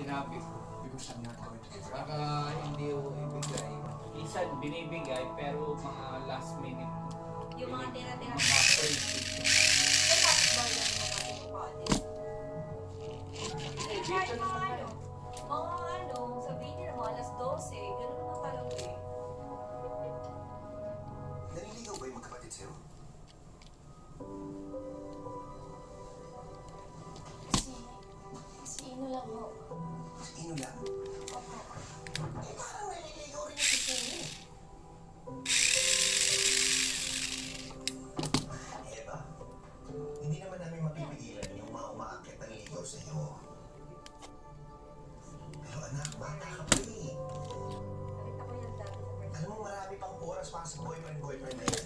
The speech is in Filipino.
sinabi ko. Baka hindi ko ibigay. Minsan binibigay pero mga last minute. Yung mga tira-tira. Mga. Eh? Eh, kahit mga ano, mga ano, sabihin nila mga alas 12, ganun naman talaga eh. Naliligaw ba yung magkapatid sa'yo? Ino lang. Eh, parang naliligaw rin si hindi naman namin mapipigilan yung mga ng ligaw sa'yo. Pero anak, bata ka pa eh. Sa Alam mo, marami pang oras para sa boyfriend-boyfriend.